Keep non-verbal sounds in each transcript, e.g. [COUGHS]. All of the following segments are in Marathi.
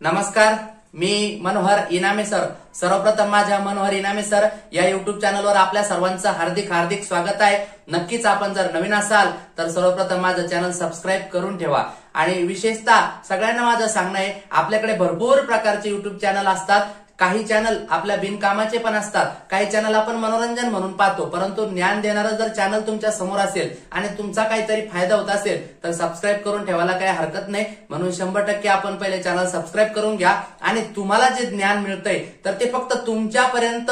नमस्कार मी मनोहर इनामे सर सर्वप्रथम माझ्या मनोहर इनामे सर या युट्यूब चॅनलवर आपल्या सर्वांचं हार्दिक हार्दिक स्वागत आहे. नक्कीच आपण जर नवीन असाल तर सर्वप्रथम माझं चॅनल सबस्क्राईब करून ठेवा. आणि विशेषतः सगळ्यांना माझं सांगणं आहे आपल्याकडे भरपूर प्रकारचे युट्यूब चॅनल असतात. काही चॅनल आपल्या बिनकामाचे पण असतात. काही चॅनल आपण मनोरंजन म्हणून पाहतो परंतु ज्ञान देणारं जर चॅनल तुमच्यासमोर असेल आणि तुमचा काहीतरी फायदा होत असेल तर सबस्क्राईब करून ठेवायला काही हरकत नाही. म्हणून शंभर टक्के आपण पहिले चॅनल सबस्क्राईब करून घ्या. आणि तुम्हाला जे ज्ञान मिळतंय तर ते फक्त तुमच्यापर्यंत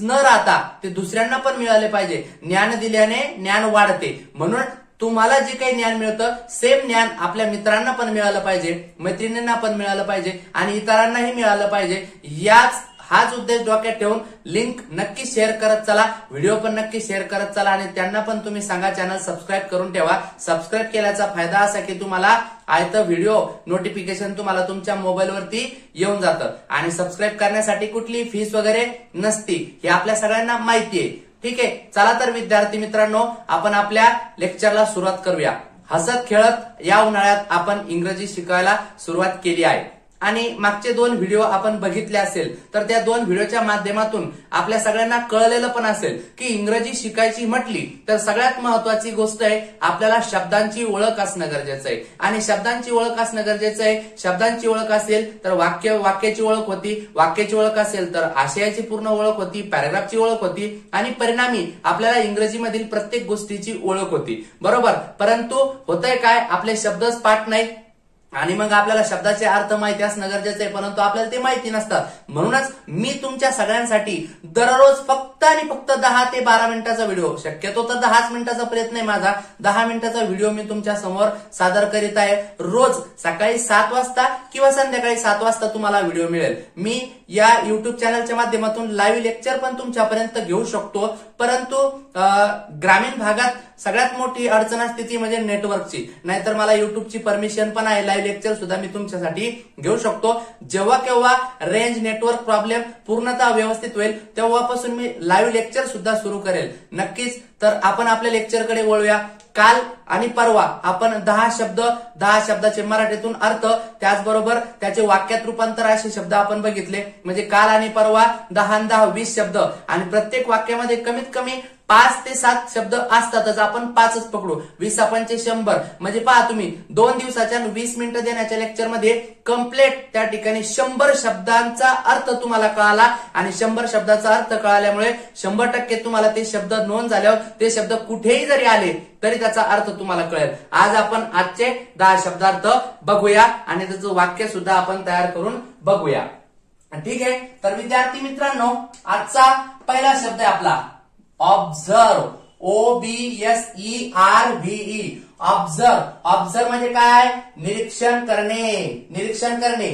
न राहता ते दुसऱ्यांना पण मिळाले पाहिजे. ज्ञान दिल्याने ज्ञान वाढते. म्हणून तुम्हाला जे काही ज्ञान मिळतं सेम ज्ञान आपल्या मित्रांना पण मिळालं पाहिजे मैत्रिणींना पण मिळालं पाहिजे आणि इतरांनाही मिळालं पाहिजे. याच हाच उद्देश डोक्यात ठेवून लिंक नक्की शेअर करत चला व्हिडिओ पण नक्की शेअर करत चला आणि त्यांना पण तुम्ही सांगा चॅनल सबस्क्राईब करून ठेवा. सबस्क्राईब केल्याचा फायदा असा की तुम्हाला आयतं व्हिडिओ नोटिफिकेशन तुम्हाला तुमच्या मोबाईलवरती येऊन जातं. आणि सबस्क्राईब करण्यासाठी कुठली फीस वगैरे नसती हे आपल्या सगळ्यांना माहिती आहे. ठीक आहे चला तर विद्यार्थी मित्रांनो आपण आपल्या लेक्चरला सुरुवात करूया. हसत खेळत या उन्हाळ्यात आपण इंग्रजी शिकायला सुरुवात केली आहे. आणि मागचे दोन व्हिडिओ आपण बघितले असेल तर त्या दोन व्हिडिओच्या माध्यमातून आपल्या सगळ्यांना कळलेलं पण असेल की इंग्रजी शिकायची म्हटली तर सगळ्यात महत्वाची गोष्ट आहे आपल्याला शब्दांची ओळख असणं गरजेचं आहे. आणि शब्दांची ओळख असणं गरजेचं आहे. शब्दांची ओळख असेल तर वाक्य वाक्याची ओळख होती. वाक्याची ओळख असेल तर आशयाची पूर्ण ओळख होती. पॅराग्राफची ओळख होती. आणि परिणामी आपल्याला इंग्रजीमधील प्रत्येक गोष्टीची ओळख होती. बरोबर? परंतु होतंय काय? आपले शब्दच पाठ नाही आणि मग आपल्याला शब्दाचे अर्थ माहिती असणं गरजेचं आहे परंतु आपल्याला ते माहिती नसतं. म्हणूनच मी तुमच्या सगळ्यांसाठी दररोज फक्त आणि फक्त दहा ते बारा मिनिटाचा व्हिडिओ शक्यतो तर दहाच मिनिटाचा प्रयत्न आहे माझा दहा मिनिटाचा व्हिडिओ मी तुमच्यासमोर सादर करीत आहे. रोज सकाळी सात वाजता किंवा संध्याकाळी सात वाजता तुम्हाला व्हिडिओ मिळेल. मी या युट्यूब चॅनलच्या माध्यमातून लाईव्ह लेक्चर पण तुमच्यापर्यंत घेऊ शकतो. परंतु ग्रामीण भागात सगळ्यात मोठी अडचण असते ती म्हणजे नेटवर्कची नाहीतर मला युट्यूबची परमिशन पण आहे. लाईव्ह लेक्चर सुद्धा मी तुमच्यासाठी घेऊ शकतो. जेव्हा केव्हा रेंज नेटवर्क प्रॉब्लेम पूर्णतः व्यवस्थित होईल तेव्हापासून मी लाईव्ह लेक्चर सुद्धा सुरू करेल. नक्कीच तर आपण आपल्या लेक्चरकडे वळूया. काल आणि परवा आपण दहा शब्द दहा शब्दाचे मराठीतून अर्थ त्याचबरोबर त्याचे वाक्यात रूपांतर असे शब्द आपण बघितले. म्हणजे काल आणि परवा दहा दहा वीस शब्द. आणि प्रत्येक वाक्यामध्ये कमीत कमी पाच ते सात शब्द असतातच आपण पाचच पकडू. वीस पंचे शंभर. म्हणजे पहा तुम्ही दोन दिवसाच्या वीस मिनिटं देण्याच्या लेक्चरमध्ये कंप्लीट त्या ठिकाणी शंभर शब्दांचा अर्थ तुम्हाला कळाला. आणि शंभर शब्दाचा अर्थ कळाल्यामुळे शंभर टक्के तुम्हाला ते शब्द नोंद झाल्यावर ते शब्द कुठेही जरी आले तरी त्याचा अर्थ तुम्हाला कळेल. आज आपण आजचे दहा शब्दार्थ बघूया आणि त्याचं वाक्य सुद्धा आपण तयार करून बघूया. ठीक आहे? तर विद्यार्थी मित्रांनो आजचा पहिला शब्द आहे आपला. Observe O B S E R V E observe observe म्हणजे काय? निरीक्षण करणे. निरीक्षण करणे.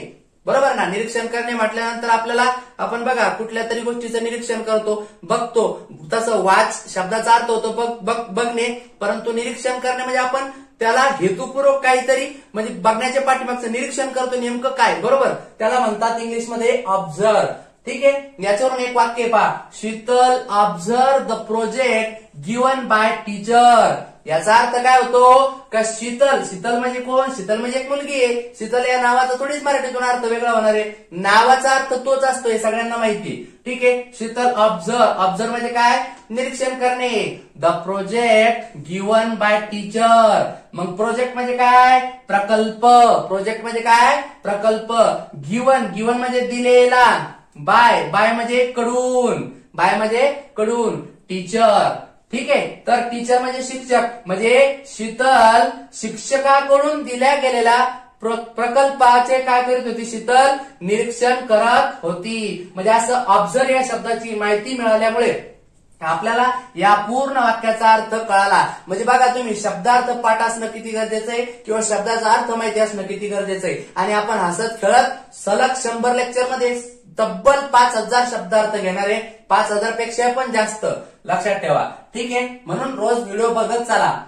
बरोबर ना? निरीक्षण करणे म्हटल्यानंतर आपल्याला आपण बघा कुठल्या तरी गोष्टीचं निरीक्षण करतो बघतो. तसं वाच शब्दाचा अर्थ होतो बघ बघ बघणे. परंतु निरीक्षण करणे म्हणजे आपण त्याला हेतुपूर्वक काहीतरी म्हणजे बघण्याच्या पाठीमागचं निरीक्षण करतो नेमकं काय? बरोबर? त्याला म्हणतात इंग्लिशमध्ये ऑब्झर्व ठीक आहे? याच्यावरून एक वाक्य पहा. Sheetal observe the project given by teacher याचा अर्थ काय होतो? का शीतल शीतल म्हणजे कोण? शीतल म्हणजे एक मुलगी आहे. शीतल या नावाचा थोडीच मराठीतून अर्थ वेगळा होणार आहे. नावाचा अर्थ तोच असतो हे सगळ्यांना माहिती ठीक आहे? शीतल ऑब्झर्व ऑब्झर्व म्हणजे काय? निरीक्षण करणे. The project given by teacher मग प्रोजेक्ट म्हणजे काय? प्रकल्प. प्रोजेक्ट म्हणजे काय? प्रकल्प. गिवन गिवन म्हणजे दिलेला. बाय बाय म्हणजे कडून बाय म्हणजे कडून टीचर. ठीक आहे? तर टीचर म्हणजे शिक्षक. म्हणजे शीतल शिक्षकाकडून दिल्या गेलेल्या प्रकल्पाचे काय करीत होती? शीतल निरीक्षण करत होती. म्हणजे असं ऑब्झर्व या शब्दाची माहिती मिळाल्यामुळे. आपल्याला या पूर्ण वाक्याचा अर्थ कळाला. म्हणजे बघा तुम्ही शब्दार्थ पाठ असणं किती गरजेचं आहे? किंवा शब्दाचा अर्थ माहिती असणं किती गरजेचं आहे? आणि आपण हसत खेळत सलग शंभर लेक्चरमध्ये तब्बल पाच हजार शब्दार्थ घेणारे पाच हजारपेक्षा पण जास्त. लक्षात ठेवा. ठीक आहे? म्हणून रोज व्हिडिओ बघत चला.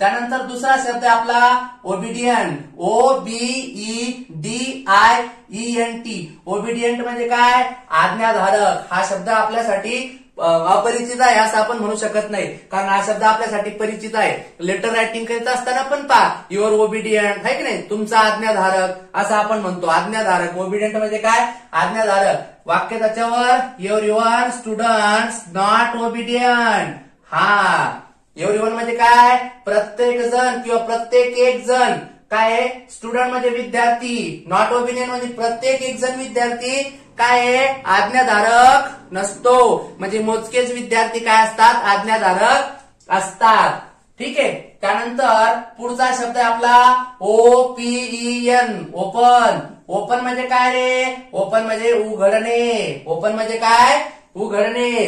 त्यानंतर दुसरा शब्द आहे आपला obedient O B E D I E N T obedient म्हणजे काय? आज्ञाधारक. हा शब्द आपल्यासाठी अपरिचित आहे असं आपण म्हणू शकत नाही. कारण हा शब्द आपल्यासाठी परिचित आहे. लेटर रायटिंग करीत असताना पण पहा युअर ओबिडियंट आहे की नाही? तुमचा आज्ञाधारक असं आपण म्हणतो. आज्ञाधारक ओबिडियंट म्हणजे काय? आज्ञाधारक. वाक्य त्याच्यावर your your student not obedient हा. एव्हरी म्हणजे काय? प्रत्येक जण किंवा प्रत्येक एक जण काय स्टुडंट म्हणजे विद्यार्थी नॉट ओबिनियन म्हणजे प्रत्येक एक जण विद्यार्थी काय आहे? आज्ञाधारक नसतो. म्हणजे मोजकेच विद्यार्थी काय असतात? आज्ञाधारक असतात. ठीक आहे? त्यानंतर पुढचा शब्द आहे आपला O P N open open म्हणजे काय रे? ओपन म्हणजे उघडणे. ओपन म्हणजे काय? उघडणे.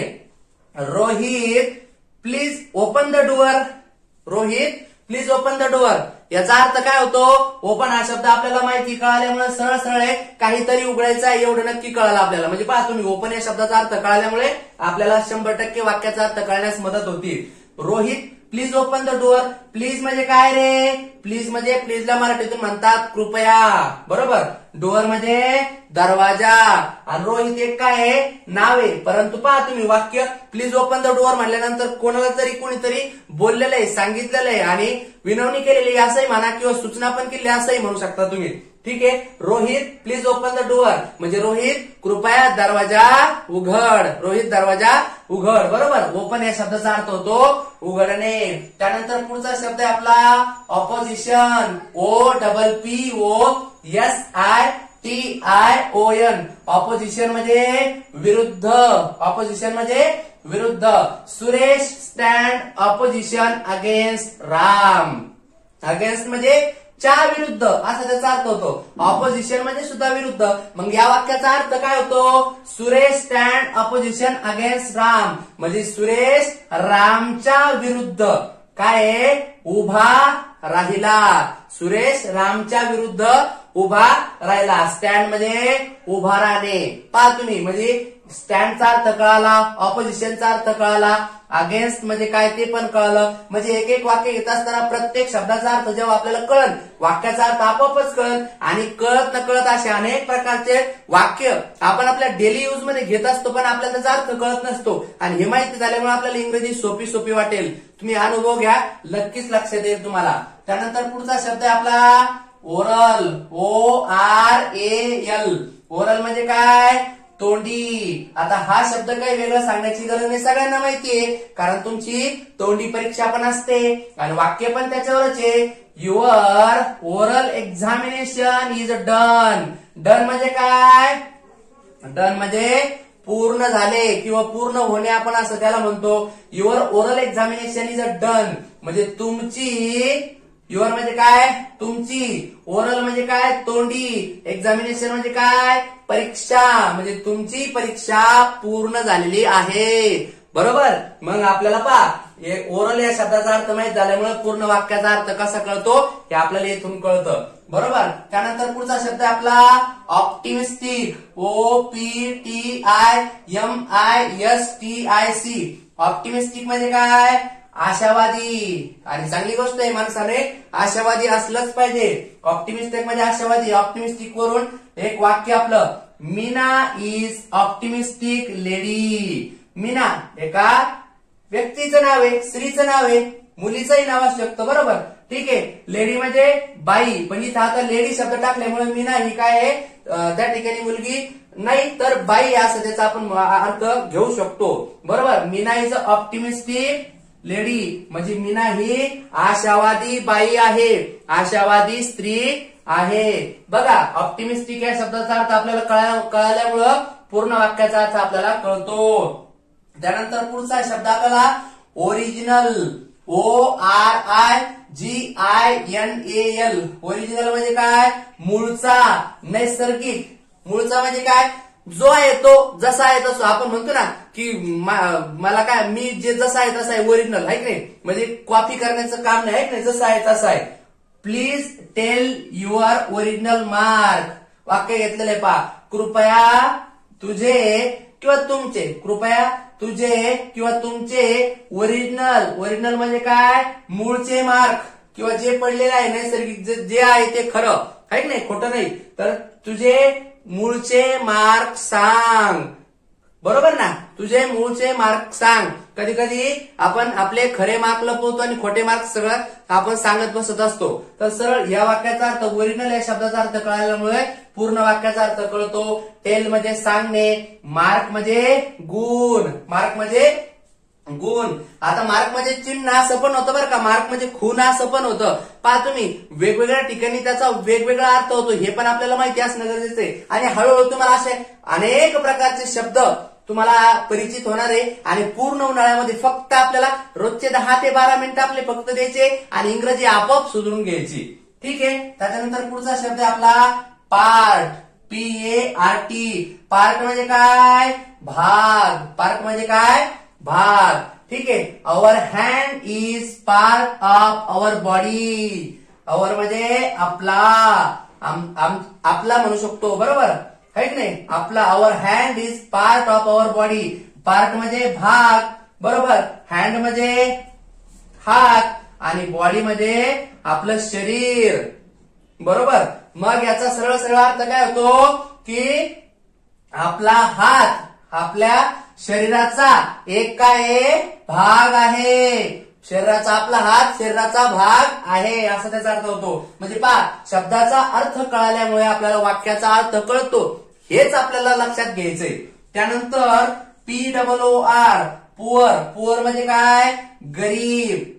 Rohit please open the door Rohit please open the door याचा अर्थ काय होतो? हो ओपन हा शब्द आपल्याला माहिती कळाल्यामुळे सरळ सरळ आहे काहीतरी उघडायचं आहे एवढं नक्की कळालं आपल्याला. म्हणजे पहा तुम्ही हो ओपन या शब्दाचा अर्थ कळाल्यामुळे आपल्याला शंभर टक्के वाक्याचा अर्थ कळण्यास मदत होती. Rohit please open the door please म्हणजे काय रे? प्लीज म्हणजे प्लीजला मराठीतून म्हणतात कृपया. बरोबर? डोअर म्हणजे दरवाजा. आणि रोहित एक काय आहे? नाव आहे. परंतु पहा तुम्ही वाक्य. प्लीज ओपन द डोअर म्हणल्यानंतर कोणाला तरी कोणीतरी बोललेलं आहे सांगितलेलं आहे. आणि विनवणी केलेली असंही म्हणा किंवा सूचना पण केली असंही म्हणू शकता तुम्ही. ठीक आहे? Rohit please open the door म्हणजे रोहित कृपया दरवाजा उघड. रोहित दरवाजा उघड. बरोबर? ओपन या शब्दाचा अर्थ होतो उघडणे. त्यानंतर पुढचा शब्द आहे आपला opposition O double P O S I T I O N opposition म्हणजे विरुद्ध. ऑपोजिशन म्हणजे विरुद्ध. Suresh stand opposition against Ram. Against म्हणजे च्या विरुद्ध असा त्याचा अर्थ होतो. ऑपोजिशन म्हणजे सुद्धा विरुद्ध. मग या वाक्याचा अर्थ काय होतो? Suresh stand opposition against Ram. म्हणजे सुरेश रामच्या विरुद्ध. काय उभा राहिला. सुरेश रामच्या विरुद्ध उभा राहिला. स्टँड म्हणजे उभा राहणे. पहा तुम्ही म्हणजे स्टँडचा अर्थ कळाला ऑपोजिशनचा अर्थ कळाला. अगेन्स्ट म्हणजे काय ते पण कळलं. म्हणजे एक एक वाक्य घेत असताना प्रत्येक शब्दाचा अर्थ जेव्हा आपल्याला कळत वाक्याचा अर्थ आपोआपच कळल आणि कळत न कळत असे अनेक प्रकारचे वाक्य आपण आपल्या डेली युजमध्ये घेत असतो पण आपल्याला त्याचा अर्थ कळत नसतो. आणि हे माहिती झाल्यामुळे आपल्याला इंग्रजी सोपी सोपी वाटेल. तुम्ही अनुभव घ्या नक्कीच लक्षात येईल तुम्हाला. त्यानंतर पुढचा शब्द आहे आपला oral O R A L oral म्हणजे काय? तोंडी. आता हा शब्द काही वेगळं सांगण्याची गरज नाही सगळ्यांना माहितीये. कारण तुमची तोंडी परीक्षा पण असते आणि वाक्य पण त्याच्यावरच आहे. Your oral examination is done done म्हणजे काय? डन म्हणजे पूर्ण झाले किंवा पूर्ण होणे आपण असं त्याला म्हणतो. Your oral examination is a done म्हणजे तुमची युअर म्हणजे काय? तुमची. ओरल म्हणजे काय? तोंडी. एक्झामिनेशन म्हणजे काय? परीक्षा. म्हणजे तुमची परीक्षा पूर्ण झालेली आहे. बरोबर? मग आपल्याला पहा. ओरल या शब्दाचा अर्थ माहीत झाल्यामुळे पूर्ण वाक्याचा अर्थ कसा कळतो? हे आपल्याला इथून कळतं. बरोबर? त्यानंतर पुढचा शब्द आहे आपला optimistic. O P T I M I S T I C optimistic म्हणजे काय? आशावादी. आणि चांगली गोष्ट आहे माणसाने आशावादी असलंच पाहिजे. ऑप्टिमिस्टिक म्हणजे आशावादी ऑप्टिमिस्टिक वरून एक वाक्य आपलं Meena is optimistic lady Meena एका व्यक्तीचं नाव आहे स्त्रीचं नाव आहे मुलीचंही नाव असू शकतं बरोबर? ठीक आहे. लेडी म्हणजे बाई पण इथं आता लेडी शब्द टाकल्यामुळे मीना ही काय आहे? त्या ठिकाणी मुलगी नाही तर बाई असं त्याचा आपण अर्थ घेऊ शकतो. बरोबर? मीना इज ऑप्टिमिस्टिक लेडी म्हणजे मीना ही आशावादी बाई आहे. आशावादी स्त्री आहे. बघा ऑप्टिमिस्टिक या शब्दाचा अर्थ आपल्याला कळाल्यामुळं पूर्ण वाक्याचा अर्थ आपल्याला कळतो. त्यानंतर पुढचा शब्द आपल्याला original O R I G I N A L original म्हणजे काय? मूळचा नैसर्गिक. मूळचा म्हणजे काय? जो आहे तो जसा आहे तसो. आपण म्हणतो ना की मला काय मी जे जसा आहे तसा आहे ओरिजिनल आहे की नाही? म्हणजे कॉपी करण्याचं काम नाही आहे की नाही? जसं आहे तसं आहे. Please tell your original mark वाक्य घेतलेलं आहे पहा. कृपया तुझे किंवा तुमचे कृपया तुझे किंवा तुमचे ओरिजिनल ओरिजिनल म्हणजे काय? मूळचे मार्क किंवा जे पडलेले आहे नैसर्गिक जे- जे आहे ते खरं. आहे की नाही? खोटं नाही. तर तुझे मूळचे मार्क सांग. बरोबर ना? तुझे मूळचे मार्क सांग. कधी कधी आपण आपले खरे मार्क लपवतो आणि खोटे मार्क सगळं आपण सांगत बसत असतो. तर सरळ या वाक्याचा अर्थ ओरिजिनल या शब्दाचा अर्थ कळाल्यामुळे पूर्ण वाक्याचा अर्थ कळतो. टेल म्हणजे सांगणे मार्क म्हणजे गुण. मार्क म्हणजे गुण. आता मार्क म्हणजे चिन्ह असं पण होतं बरं का. मार्क म्हणजे खून असं पण होतं. पहा तुम्ही वेगवेगळ्या ठिकाणी त्याचा वेगवेगळा अर्थ होतो. हे पण आपल्याला माहिती असणं गरजेचं आहे. आणि हळूहळू तुम्हाला असे अनेक प्रकारचे शब्द तुम्हाला परिचित होणार आहे. आणि पूर्ण उन्हाळ्यामध्ये फक्त आपल्याला रोजचे दहा ते बारा मिनिटं आपले फक्त द्यायचे आणि इंग्रजी आपोआप सुधरून घ्यायची. ठीक आहे? त्याच्यानंतर पुढचा शब्द आहे आपला part. P A R T part म्हणजे काय? भाग. पार्ट म्हणजे काय? भाग. ठीक आहे. Our hand is part of our body our म्हणजे आपला. आपला म्हणू शकतो. बरोबर? है नाही? आपला our hand is part of our body part म्हणजे भाग. बरोबर? हँड म्हणजे हात. आणि बॉडी म्हणजे आपलं शरीर. बरोबर? मग याचा सरळ सरळ अर्थ काय होतो? की आपला हात आपल्या शरीराचा एक काय भाग आहे. शरीराचा आपला हात शरीराचा भाग आहे असा त्याचा अर्थ होतो. म्हणजे पहा शब्दाचा अर्थ कळाल्यामुळे आपल्याला वाक्याचा अर्थ कळतो. हेच आपल्याला लक्षात घ्यायचंय. त्यानंतर P double O R poor poor म्हणजे काय? गरीब.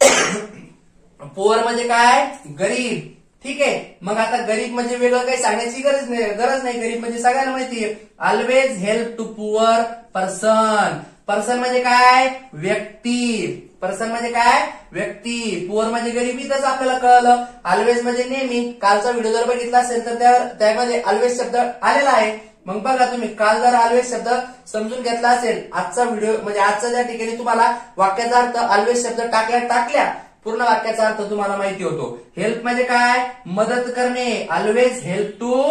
[COUGHS] पुअर म्हणजे काय? गरीब. ठीक आहे. मग आता गरीब म्हणजे वेगळं काही सांगण्याची गरज नाही गरज नाही. गरीब म्हणजे सगळ्यांना माहिती आहे. Always help to poor person person म्हणजे काय? व्यक्ती. पर्सन म्हणजे काय? व्यक्ती. पुअर म्हणजे गरीब इथंच आपल्याला कळलं. ऑलवेज म्हणजे नेहमी कालचा व्हिडिओ जर बघितला असेल तर त्यामध्ये ऑलवेज शब्द आलेला आहे. मग बघा तुम्ही काल जर ऑलवेज शब्द समजून घेतला असेल आजचा व्हिडिओ म्हणजे आजचा ज्या ठिकाणी तुम्हाला वाक्याचा अर्थ ऑलवेज शब्द टाकल्या टाकल्या पूर्ण वाक्याचा अर्थ तुम्हाला माहिती होतो. हेल्प म्हणजे काय? मदत करणे. Always help to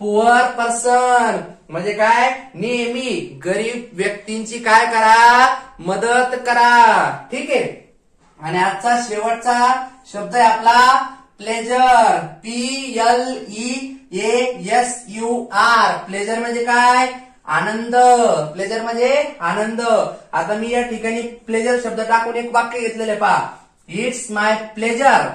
poor person म्हणजे काय? नेहमी गरीब व्यक्तींची काय करा? मदत करा. ठीक आहे? आणि आजचा शेवटचा शब्द आहे आपला pleasure P L E A S U R pleasure म्हणजे काय? आनंद. प्लेजर म्हणजे आनंद. आता मी या ठिकाणी प्लेजर शब्द टाकून एक वाक्य घेतलेलं आहे It's it's my pleasure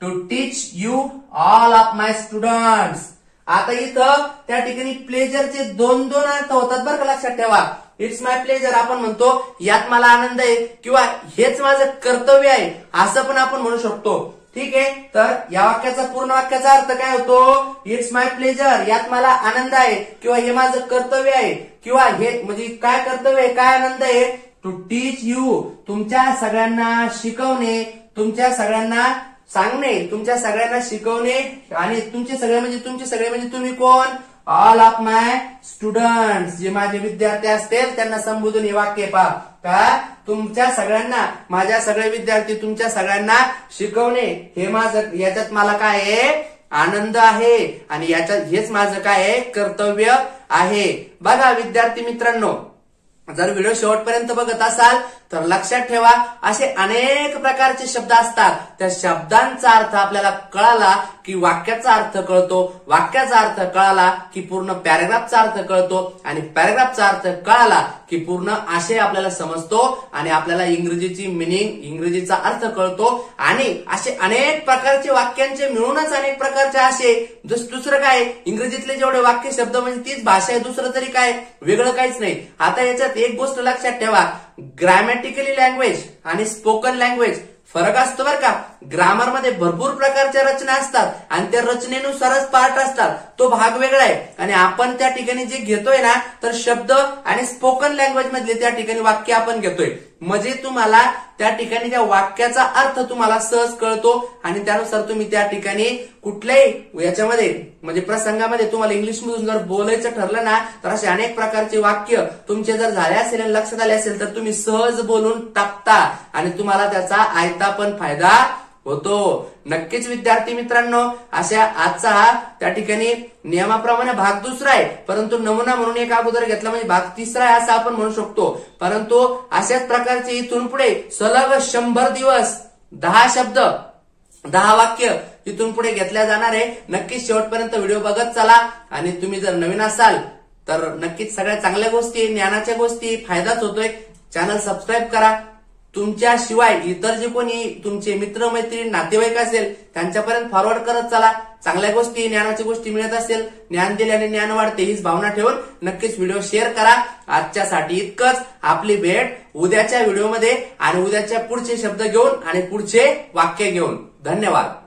to teach you all of my students आता इथं त्या ठिकाणी प्लेजरचे दोन दोन अर्थ होतात बरं का लक्षात ठेवा. इट्स माय प्लेजर आपण म्हणतो यात मला आनंद आहे किंवा हेच माझं कर्तव्य आहे असं पण आपण म्हणू शकतो. ठीक आहे? तर या वाक्याचा पूर्ण वाक्याचा अर्थ काय होतो? इट्स माय प्लेजर यात मला आनंद आहे किंवा हे माझं कर्तव्य आहे किंवा हे म्हणजे काय कर्तव्य आहे काय आनंद आहे? टू टीच यू तुमच्या सगळ्यांना शिकवणे तुमच्या सगळ्यांना सांगणे तुमच्या सगळ्यांना शिकवणे आणि तुमचे सगळे म्हणजे तुमचे सगळे म्हणजे तुम्ही कोण? ऑल ऑफ माय स्टुडंट जे माझे विद्यार्थी असतील त्यांना संबोधून हे वाक्य पहा. का? तुमच्या सगळ्यांना माझ्या सगळे विद्यार्थी तुमच्या सगळ्यांना शिकवणे. हे माझं याच्यात मला काय आहे? आनंद आहे. आणि याच्यात हेच माझं काय आहे? कर्तव्य आहे. बघा विद्यार्थी मित्रांनो जर व्हिडिओ शेवटपर्यंत बघत असाल तर लक्षात ठेवा असे अनेक प्रकारचे शब्द असतात. त्या शब्दांचा अर्थ आपल्याला कळाला की वाक्याचा अर्थ कळतो. वाक्याचा अर्थ कळाला की पूर्ण पॅरेग्राफचा अर्थ कळतो. आणि पॅरेग्राफचा अर्थ कळाला की पूर्ण आशय आपल्याला समजतो. आणि आपल्याला इंग्रजीची मिनिंग इंग्रजीचा अर्थ कळतो. आणि असे अनेक प्रकारचे वाक्यांचे मिळूनच अनेक प्रकारचे आशय. जस दुसरं काय? इंग्रजीतले जेवढे वाक्य शब्द म्हणजे तीच भाषा आहे दुसरं तरी काय? वेगळं काहीच नाही. आता याच्यात एक गोष्ट लक्षात ठेवा. ग्रॅमॅटिकली लँग्वेज आणि स्पोकन लँग्वेज फरक असतो बरं का? ग्रामरमध्ये भरपूर प्रकारच्या रचना असतात आणि त्या रचनेनुसारच पार्ट असतात. तो भाग वेगळा आहे. आणि आपण त्या ठिकाणी जे घेतोय ना तर शब्द आणि स्पोकन लँग्वेज मधले त्या ठिकाणी वाक्य आपण घेतोय. म्हणजे तुम्हाला त्या ठिकाणी त्या वाक्याचा अर्थ तुम्हाला सहज कळतो आणि त्यानुसार तुम्ही त्या ठिकाणी कुठल्याही याच्यामध्ये म्हणजे प्रसंगामध्ये तुम्हाला इंग्लिशमधून जर बोलायचं ठरलं ना तर असे अनेक प्रकारचे वाक्य तुमचे जर झाले असेल आणि लक्षात आले असेल तर तुम्ही सहज बोलून टाकता आणि तुम्हाला त्याचा आयता पण फायदा होतो. नक्कीच विद्यार्थी मित्रांनो अशा आजचा हा त्या ठिकाणी नियमाप्रमाणे भाग दुसरा आहे. परंतु नमुना म्हणून एक अगोदर घेतला म्हणजे भाग तिसरा आहे असं आपण म्हणू शकतो. परंतु अशाच प्रकारचे इथून पुढे सलग शंभर दिवस दहा शब्द दहा वाक्य इथून पुढे घेतल्या जाणार आहे. नक्कीच शेवटपर्यंत व्हिडिओ बघत चला. आणि तुम्ही जर नवीन असाल तर नक्कीच सगळ्या चांगल्या गोष्टी ज्ञानाच्या गोष्टी फायदाच होतोय. चॅनल सबस्क्राईब करा. तुमच्याशिवाय इतर जे कोणी तुमचे मित्र मैत्रीण नातेवाईक असेल त्यांच्यापर्यंत फॉरवर्ड करत चला. चांगल्या गोष्टी ज्ञानाच्या गोष्टी मिळत असेल ज्ञान दिल्याने ज्ञान वाढते हीच भावना ठेवून नक्कीच व्हिडिओ शेअर करा. आजच्यासाठी इतकंच. आपली भेट उद्याच्या व्हिडिओमध्ये आणि उद्याच्या पुढचे शब्द घेऊन आणि पुढचे वाक्य घेऊन. धन्यवाद.